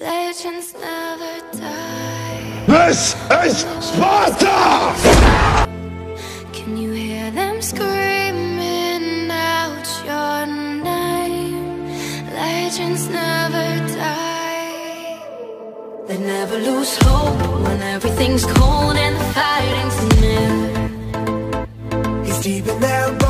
Legends never die. This is Sparta! Can you hear them screaming out your name? Legends never die. They never lose hope when everything's cold and the fighting's near. Deep in their bones.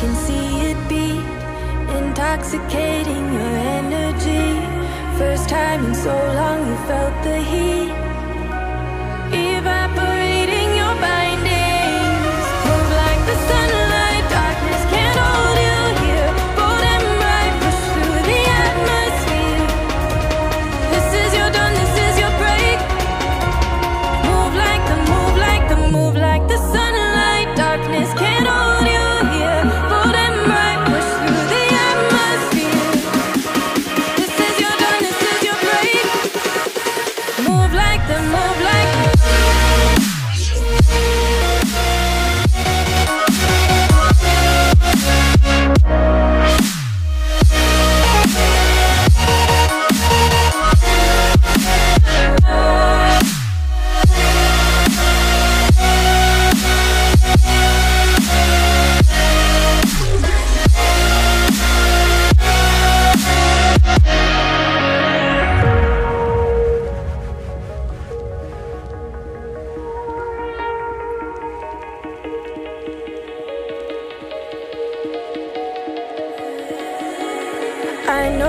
can see it be intoxicating your energy. First time in so long you felt the heat. move like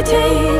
every day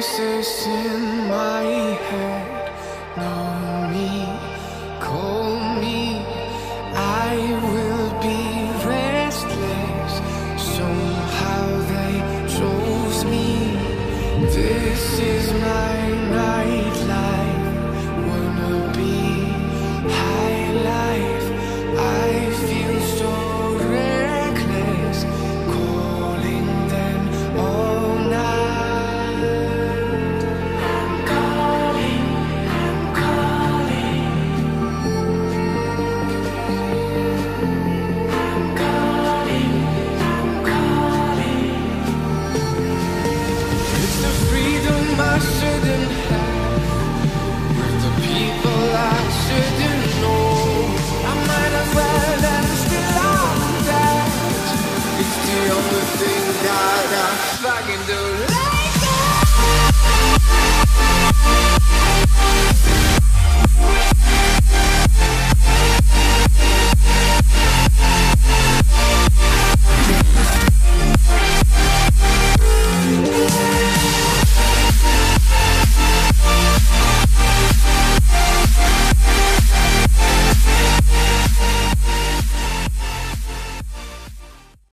voices in my head know me cold.